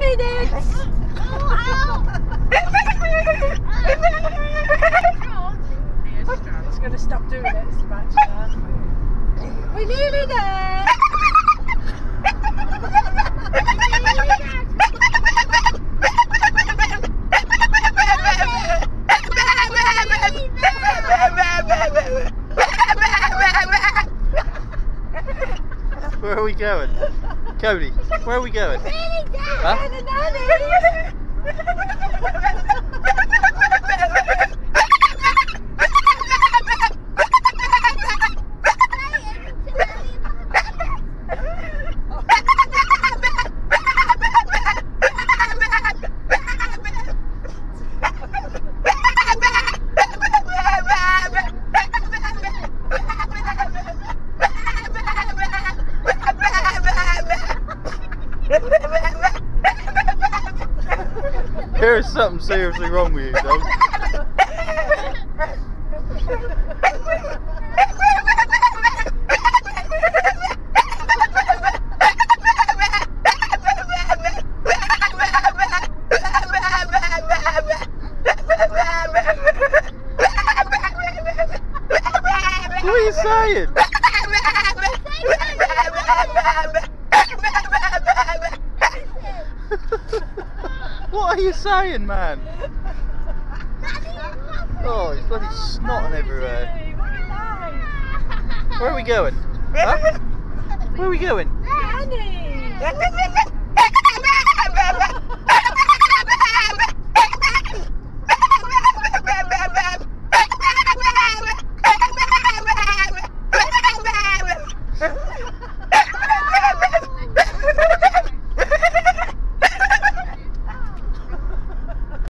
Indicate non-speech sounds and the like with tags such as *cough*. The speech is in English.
minutes. It's going to stop doing it. It's about. We're nearly there. Where are we going? Cody, where are we going? Huh? *laughs* There is something seriously wrong with you, dog. What are you saying? What are you saying, man? Oh, it's bloody snotting everywhere. Where are we going? Huh? *laughs* Where are we going? Annie! *laughs*